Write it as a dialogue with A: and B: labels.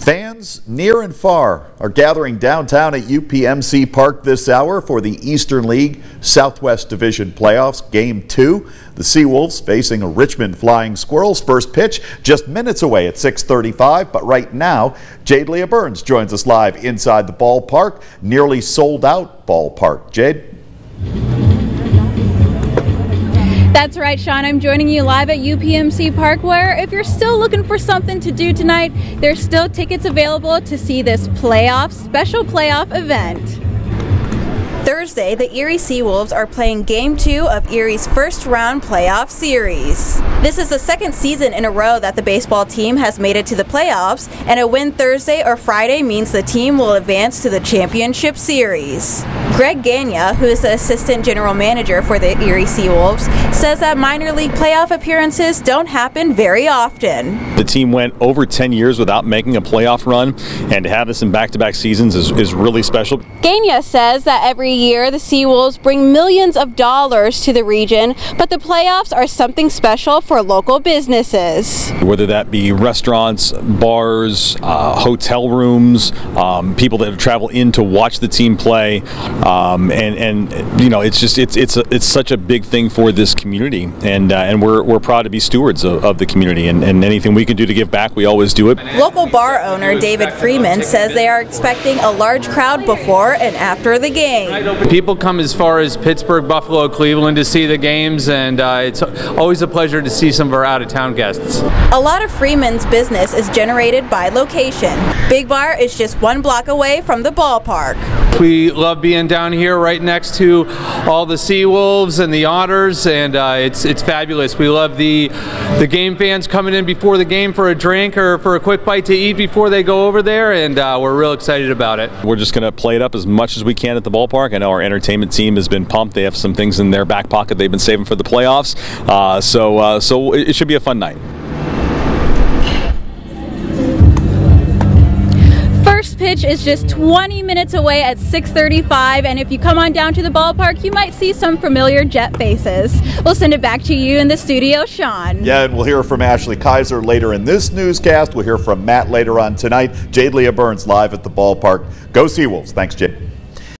A: Fans near and far are gathering downtown at UPMC Park this hour for the Eastern League Southwest Division Playoffs Game 2. The Seawolves facing a Richmond Flying Squirrels. First pitch just minutes away at 635, but right now Jade Leah Burns joins us live inside the ballpark, nearly sold out ballpark. Jade?
B: That's right, Sean. I'm joining you live at UPMC Park, where if you're still looking for something to do tonight, there's still tickets available to see this playoff, special playoff event. Thursday, the Erie Seawolves are playing Game 2 of Erie's first round playoff series. This is the second season in a row that the baseball team has made it to the playoffs, and a win Thursday or Friday means the team will advance to the championship series. Greg Gania, who is the assistant general manager for the Erie Seawolves, says that minor league playoff appearances don't happen very often.
C: The team went over 10 years without making a playoff run, and to have this in back to back seasons is, is really special.
B: Gania says that every year the Seawolves bring millions of dollars to the region, but the playoffs are something special for local businesses.
C: Whether that be restaurants, bars, uh, hotel rooms, um, people that travel in to watch the team play, um, and and you know it's just it's it's a, it's such a big thing for this community, and uh, and we're, we're proud to be stewards of, of the community, and, and anything we can do to give back, we always do it.
B: Local bar owner David Freeman says they are expecting a large crowd before and after the game.
D: People come as far as Pittsburgh, Buffalo, Cleveland to see the games, and uh, it's always a pleasure to see some of our out of town guests.
B: A lot of Freeman's business is generated by location. Big Bar is just one block away from the ballpark.
D: We love being down here right next to all the Seawolves and the Otters, and uh, it's it's fabulous. We love the the game fans coming in before the game for a drink or for a quick bite to eat before they go over there, and uh, we're real excited about it.
C: We're just going to play it up as much as we can at the ballpark. I know our entertainment team has been pumped. They have some things in their back pocket they've been saving for the playoffs. Uh, so uh, so it should be a fun night.
B: Is just 20 minutes away at 6:35 and if you come on down to the ballpark you might see some familiar jet faces. We'll send it back to you in the studio, Sean.
A: Yeah, and we'll hear from Ashley Kaiser later in this newscast. We'll hear from Matt later on tonight. Jade Leah Burns live at the ballpark. Go Seawolves. Thanks, Jade.